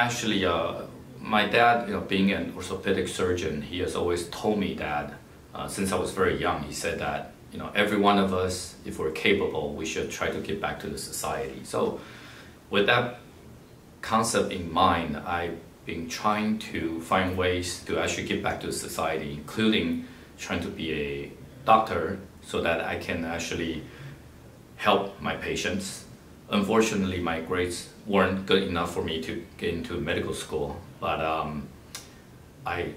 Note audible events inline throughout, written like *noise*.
Actually, uh, my dad, you know, being an orthopedic surgeon, he has always told me that uh, since I was very young, he said that you know every one of us, if we're capable, we should try to give back to the society. So, with that concept in mind, I've been trying to find ways to actually give back to the society, including trying to be a doctor so that I can actually help my patients. Unfortunately, my grades weren't good enough for me to get into medical school, but um, I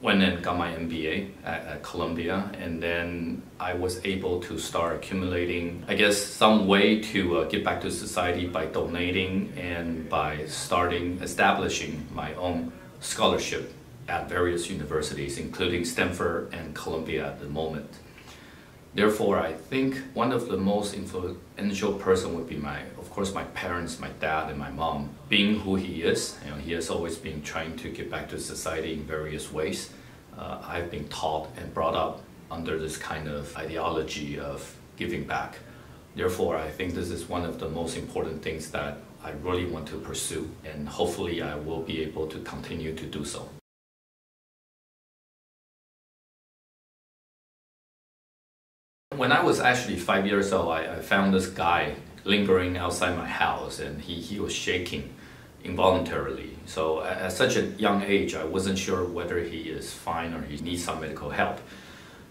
went and got my MBA at, at, Columbia, and then I was able to start accumulating, I guess, some way to uh, give back to society by donating and by starting establishing my own scholarship at various universities, including Stanford and Columbia at the moment. Therefore, I think one of the most influential person would be my, of course, my parents, my dad and my mom. Being who he is, you know, he has always been trying to give back to society in various ways. Uh, I've been taught and brought up under this kind of ideology of giving back. Therefore, I think this is one of the most important things that I really want to pursue, and hopefully I will be able to continue to do so. When I was actually five years old, I, I, found this guy lingering outside my house and he, he was shaking involuntarily. So at, at such a young age, I wasn't sure whether he is fine or he needs some medical help.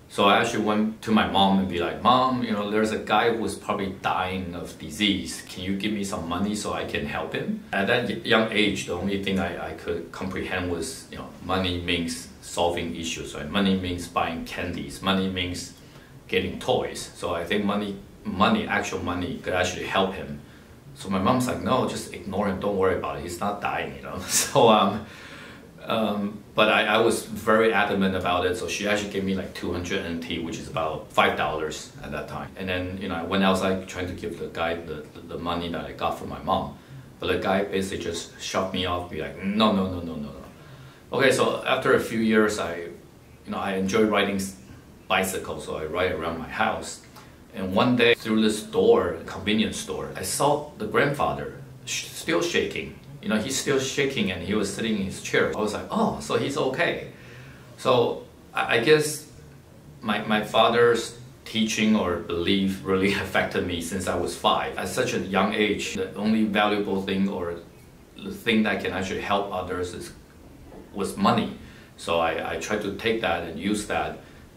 So I actually went to my mom and be like, Mom, you know, there's a guy who's probably dying of disease. Can you give me some money so I can help him? At that young age, the only thing I, I could comprehend was, you know, money means solving issues, right? Money means buying candies. Money means getting toys. So I think money, money, actual money could actually help him. So my mom's like, no, just ignore him. Don't worry about it. He's not dying, you know. *laughs* So um, um, but I, I was very adamant about it. So she actually gave me like 200 NT, which is about five dollars at that time. And then you know when I went outside trying to give the guy the, the, the money that I got from my mom, but the guy basically just shoved me off, be like, no, no, no, no, no, no. Okay, so after a few years, I, you know, I enjoy riding bicycle, so I ride around my house. And one day through this store, convenience store, I saw the grandfather sh still shaking. You know, he's still shaking and he was sitting in his chair. I was like, oh, so he's okay. So I, I guess my, my father's teaching or belief really *laughs* affected me since I was five. At such a young age, the only valuable thing or the thing that can actually help others is was money. So I, I tried to take that and use that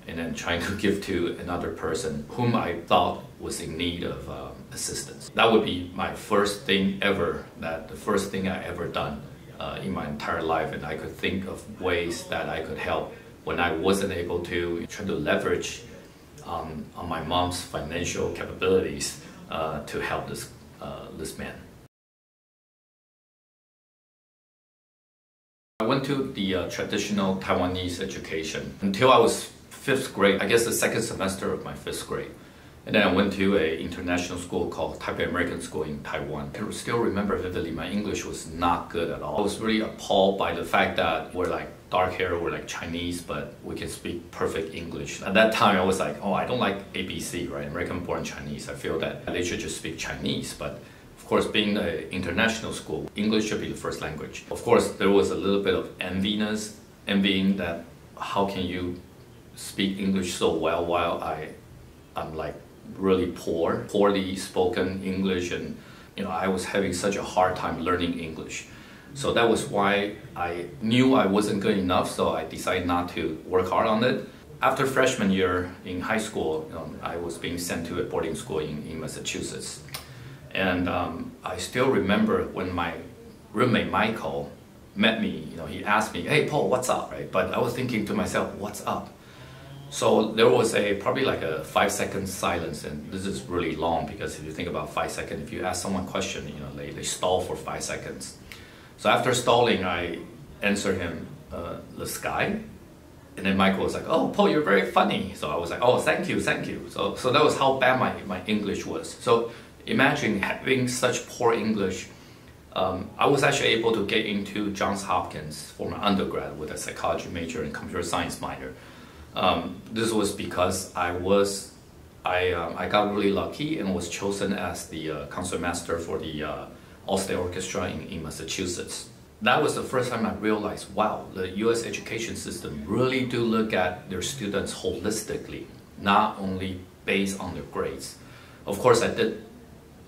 and then trying to *laughs* give to another person whom I thought was in need of um, assistance. That would be my first thing ever, that the first thing I ever done uh, in my entire life and I could think of ways that I could help when I wasn't able to try to leverage um, on my mom's financial capabilities uh, to help this, uh, this man. I went to the uh, traditional Taiwanese education until I was fifth grade, I guess the second semester of my fifth grade. And then I went to a international school called Taipei American School in Taiwan. I still remember vividly my English was not good at all. I was really appalled by the fact that we're like dark hair, we're like Chinese, but we can speak perfect English. At that time I was like, oh, I don't like ABC, right? American born Chinese. I feel that they should just speak Chinese, but of course, being an international school, English should be the first language. Of course, there was a little bit of enviness, envying that how can you speak English so well while I, I'm like really poor, poorly spoken English and you know, I was having such a hard time learning English. So that was why I knew I wasn't good enough, so I decided not to work hard on it. After freshman year in high school, I was being sent to a boarding school in, in Massachusetts. And um, I still remember when my roommate Michael met me, you know, he asked me, hey Paul, what's up, right? But I was thinking to myself, what's up? So there was a probably like a five second silence, and this is really long because if you think about five seconds, if you ask someone a question, you know, they, they stall for five seconds. So after stalling, I answered him, uh, the sky. And then Michael was like, oh, Paul, you're very funny. So I was like, oh, thank you, thank you. So, so that was how bad my, my English was. So imagine having such poor English. Um, I was actually able to get into Johns Hopkins for my undergrad with a psychology major and computer science minor. Um, this was because I was, I, um, I got really lucky and was chosen as the uh, concert master for the uh, All-State Orchestra in, in Massachusetts. that was the first time I realized, wow, the U.S. education system really do look at their students holistically, not only based on their grades. Of course, I did.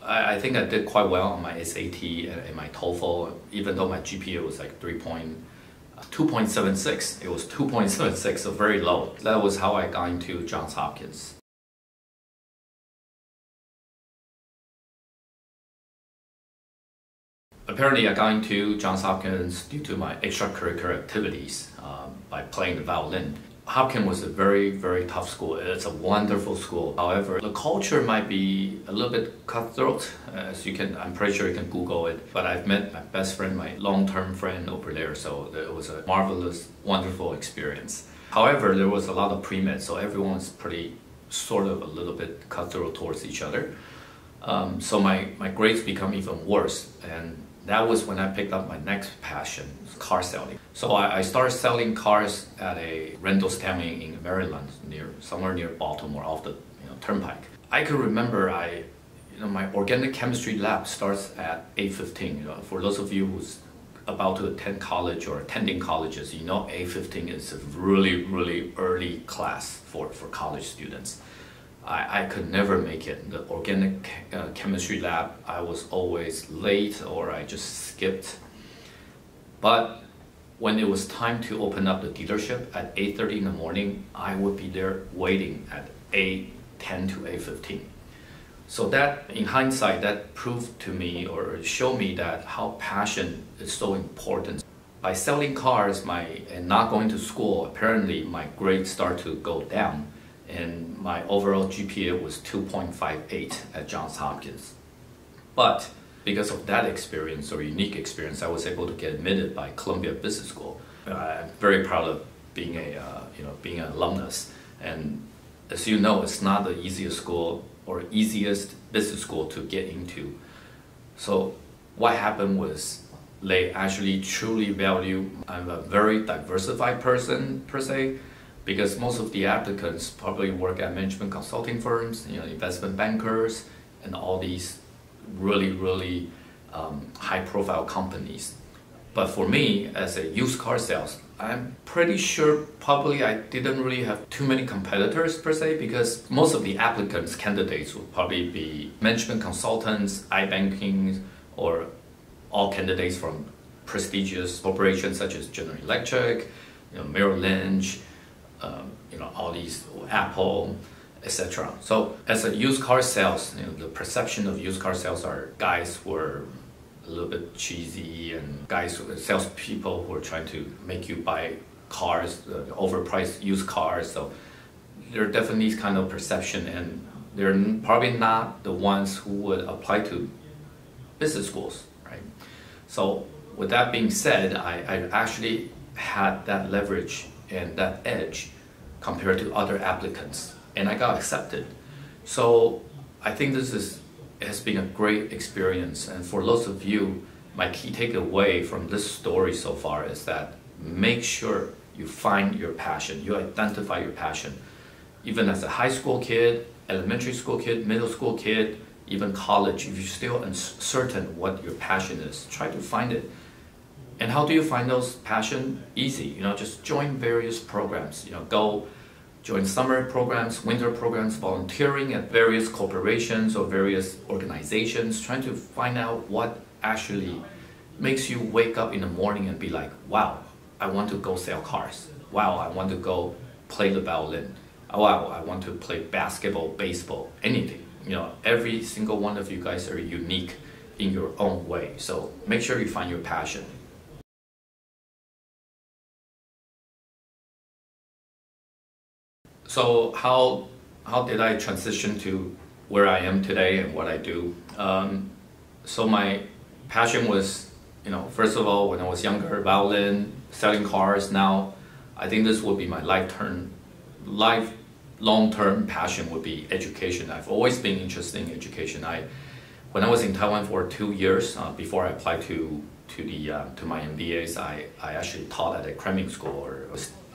I, think I did quite well on my SAT and, my TOEFL, even though my GPA was like three point. 2.76. It was 2.76, so very low. That was how I got into Johns Hopkins. Apparently, I got into Johns Hopkins due to my extracurricular activities um, by playing the violin. Hopkins was a very, very tough school. It's a wonderful school. However, the culture might be a little bit cutthroat. As you can, I'm pretty sure you can Google it. But I've met my best friend, my long-term friend over there, so it was a marvelous, wonderful experience. However, there was a lot of pre-med, so everyone was pretty sort of a little bit cutthroat towards each other. Um, so my, my grades become even worse, and that was when I picked up my next passion, car selling. So I, I started selling cars at a rental stand in Maryland, near somewhere near Baltimore, off the you know, turnpike. I could remember I, you know, my organic chemistry lab starts at 8:15. You know, for those of you who's about to attend college or attending colleges, you know 8:15 is a really, really early class for, for college students. I, I could never make it. The organic uh, chemistry lab, I was always late or I just skipped. But when it was time to open up the dealership at 8.30 in the morning, I would be there waiting at 8, 10 to 8.15. So that, in hindsight, that proved to me or showed me that how passion is so important. By selling cars my, and not going to school, apparently my grades start to go down and my overall GPA was 2.58 at Johns Hopkins. But because of that experience or unique experience, I was able to get admitted by Columbia Business School. I'm very proud of being a uh, you know being an alumnus, and as you know, it's not the easiest school or easiest business school to get into. So what happened was they actually truly value. I'm a very diversified person per se because most of the applicants probably work at management consulting firms, you know, investment bankers, and all these really, really um, high-profile companies. But for me, as a used car sales, I'm pretty sure probably I didn't really have too many competitors per se because most of the applicants, candidates would probably be management consultants, iBanking, or all candidates from prestigious corporations such as General Electric, you know, Merrill Lynch, um, you know, all these Apple, etc. So as a used car sales, you know, the perception of used car sales are guys who are a little bit cheesy and guys, salespeople who are trying to make you buy cars, uh, overpriced used cars. So there are definitely these kind of perception and they're probably not the ones who would apply to business schools, right? So with that being said, I, I actually had that leverage and that edge compared to other applicants, and I got accepted. So I think this is has been a great experience, and for lots of you, my key takeaway from this story so far is that make sure you find your passion, you identify your passion. Even as a high school kid, elementary school kid, middle school kid, even college, if you're still uncertain what your passion is, try to find it and how do you find those passion? Easy, you know, just join various programs. You know, go join summer programs, winter programs, volunteering at various corporations or various organizations, trying to find out what actually makes you wake up in the morning and be like, wow, I want to go sell cars. Wow, I want to go play the violin. Wow, I want to play basketball, baseball, anything. You know, every single one of you guys are unique in your own way. So make sure you find your passion. So how how did I transition to where I am today and what I do? Um, so my passion was, you know, first of all, when I was younger, violin, selling cars. Now, I think this would be my life term, life long-term passion would be education. I've always been interested in education. I, when I was in Taiwan for two years uh, before I applied to to the uh, to my MBAs, I, I actually taught at a cramming school or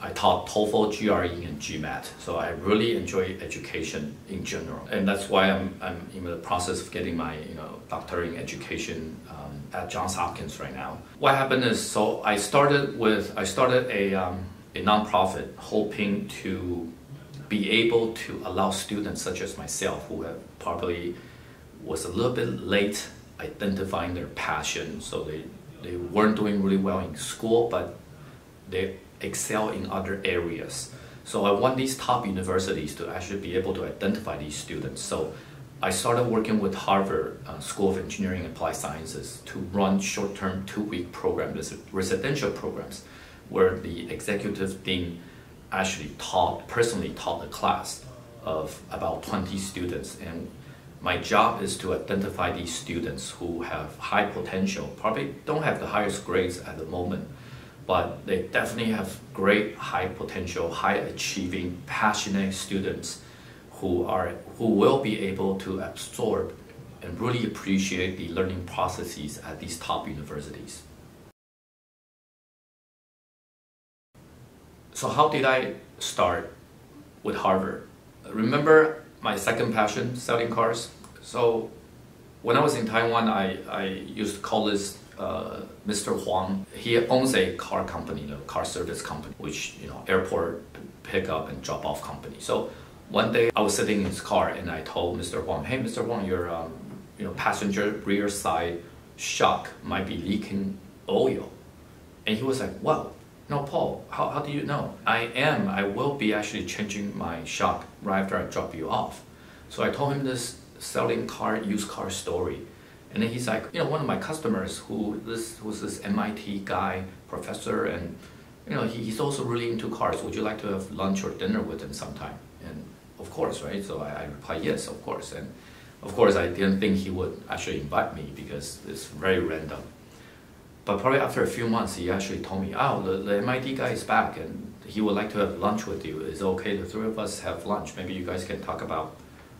I taught TOEFL, GRE, and GMAT. So I really enjoy education in general, and that's why I'm, I'm in the process of getting my you know doctorate in education um, at Johns Hopkins right now. What happened is, so I started with I started a um, a nonprofit hoping to be able to allow students such as myself who have probably was a little bit late identifying their passion, so they they weren't doing really well in school, but they excel in other areas. So I want these top universities to actually be able to identify these students. So I started working with Harvard uh, School of Engineering and Applied Sciences to run short-term two-week programs, residential programs, where the executive dean actually taught, personally taught a class of about 20 students. And my job is to identify these students who have high potential, probably don't have the highest grades at the moment, but they definitely have great high potential, high achieving, passionate students who are who will be able to absorb and really appreciate the learning processes at these top universities. So how did I start with Harvard? Remember my second passion, selling cars? So when I was in Taiwan, I, I used to call this uh, Mr. Huang, he owns a car company, a car service company, which you know airport pickup and drop off company. So one day I was sitting in his car and I told Mr. Huang, "Hey, Mr. Huang, your um, you know passenger rear side shock might be leaking oil," and he was like, "Wow." No, Paul, how, how do you know? I am, I will be actually changing my shock right after I drop you off. So I told him this selling car, used car story. And then he's like, you know, one of my customers who this was this MIT guy, professor, and you know, he, he's also really into cars. Would you like to have lunch or dinner with him sometime? And of course, right? So I, I replied, yes, of course. And of course, I didn't think he would actually invite me because it's very random. But probably after a few months, he actually told me, oh, the, the MIT guy is back and he would like to have lunch with you. Is it okay the three of us have lunch? Maybe you guys can talk about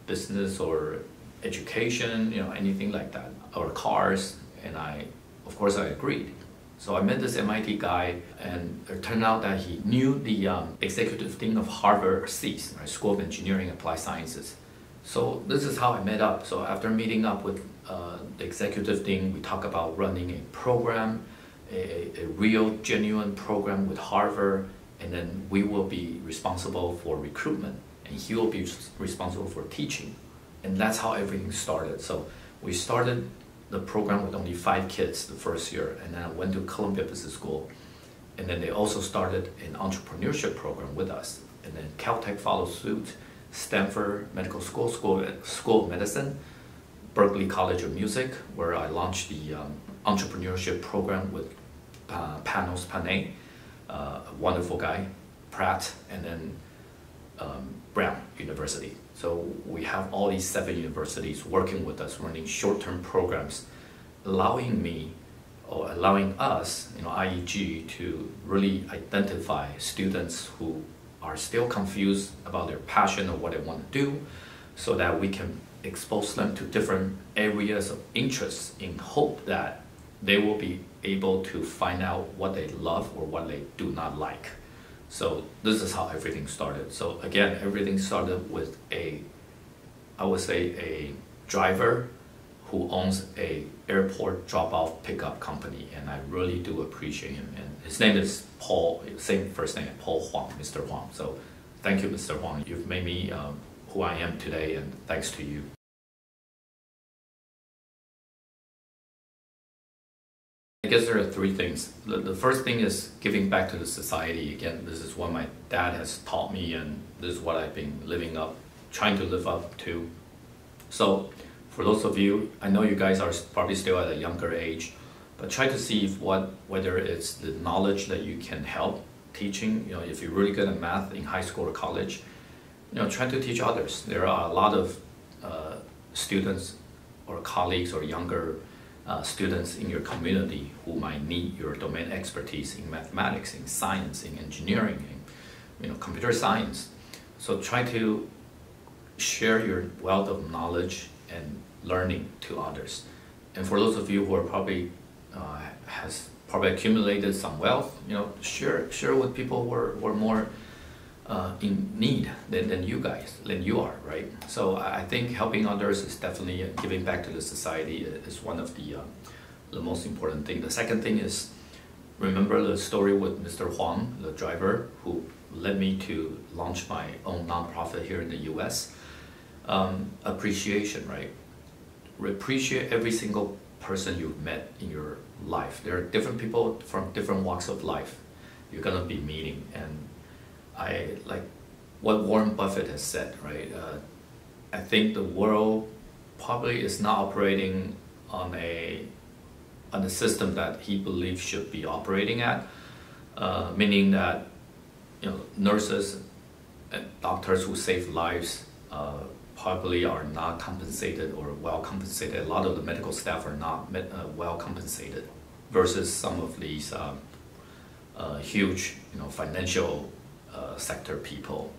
business or education, you know, anything like that, or cars, and I, of course, I agreed. So I met this MIT guy, and it turned out that he knew the um, executive dean of Harvard SEAS, right, School of Engineering and Applied Sciences. So this is how I met up. So after meeting up with uh, the executive dean, we talk about running a program, a, a real, genuine program with Harvard, and then we will be responsible for recruitment, and he will be responsible for teaching. And that's how everything started. So we started the program with only five kids the first year, and then I went to Columbia Business School. And then they also started an entrepreneurship program with us. And then Caltech followed suit, Stanford Medical School, School, School of Medicine, Berklee College of Music, where I launched the um, entrepreneurship program with uh, Panos Panay, uh, a wonderful guy, Pratt, and then um, Brown University. So we have all these seven universities working with us, running short-term programs, allowing me or allowing us, you know, IEG, to really identify students who are still confused about their passion or what they want to do, so that we can expose them to different areas of interest in hope that they will be able to find out what they love or what they do not like. So this is how everything started. So again, everything started with a, I would say a driver who owns a airport drop-off pickup company, and I really do appreciate him. And his name is Paul, same first name, Paul Huang, Mr. Huang. So thank you, Mr. Huang. You've made me um, who I am today, and thanks to you. Guess there are three things. The, the, first thing is giving back to the society. Again, this is what my dad has taught me, and this is what I've been living up, trying to live up to. So, for those of you, I know you guys are probably still at a younger age, but try to see if what whether it's the knowledge that you can help teaching. You know, if you're really good at math in high school or college, you know, try to teach others. There are a lot of uh, students or colleagues or younger uh, students in your community who might need your domain expertise in mathematics, in science, in engineering, in you know, computer science. So try to share your wealth of knowledge and learning to others. And for those of you who are probably uh, has probably accumulated some wealth, you know, share share with people who are, who are more uh, in need than, than you guys, than you are, right? So I think helping others is definitely giving back to the society is one of the uh, the most important thing. The second thing is remember the story with Mr. Huang, the driver who led me to launch my own nonprofit here in the U.S. Um, appreciation, right? Appreciate every single person you've met in your life. There are different people from different walks of life you're gonna be meeting, and I like what Warren Buffett has said, right? Uh, I think the world probably is not operating on a on a system that he believes should be operating at, uh, meaning that you know nurses and doctors who save lives uh, probably are not compensated or well compensated. A lot of the medical staff are not met, uh, well compensated versus some of these um, uh, huge you know financial uh, sector people.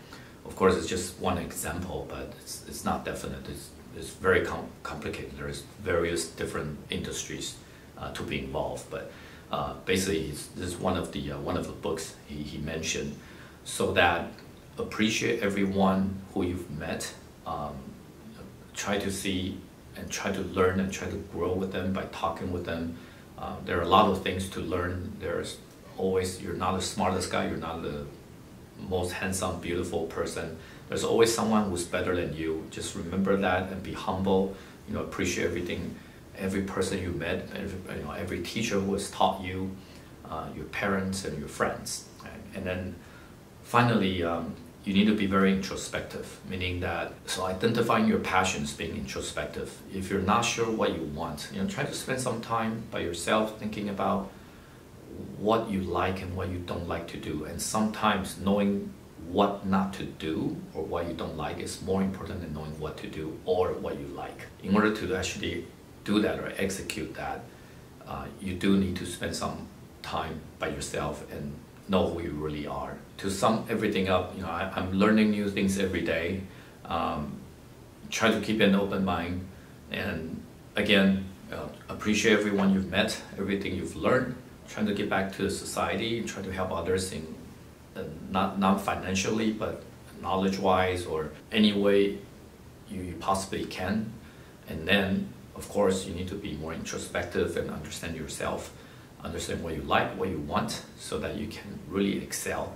Of course, it's just one example, but it's, it's not definite. It's, it's very com complicated. There's various different industries uh, to be involved, but uh, basically, this is one of the uh, one of the books he, he mentioned, so that appreciate everyone who you've met, um, try to see and try to learn and try to grow with them by talking with them. Uh, there are a lot of things to learn. There's always you're not the smartest guy. You're not the most handsome, beautiful person. There's always someone who's better than you. Just remember that and be humble. You know, appreciate everything, every person you met, every, you know, every teacher who has taught you, uh, your parents and your friends. And then finally, um, you need to be very introspective, meaning that so identifying your passions, being introspective. If you're not sure what you want, you know, try to spend some time by yourself thinking about what you like and what you don't like to do. And sometimes knowing what not to do or what you don't like is more important than knowing what to do or what you like. In order to actually do that or execute that, uh, you do need to spend some time by yourself and know who you really are. To sum everything up, you know, I, am learning new things every day. Um, try to keep an open mind, and again, uh, appreciate everyone you've met, everything you've learned, trying to get back to society, try to help others in uh, not not financially, but knowledge-wise or any way you possibly can. And then, of course, you need to be more introspective and understand yourself, understand what you like, what you want, so that you can really excel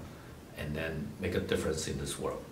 and then make a difference in this world.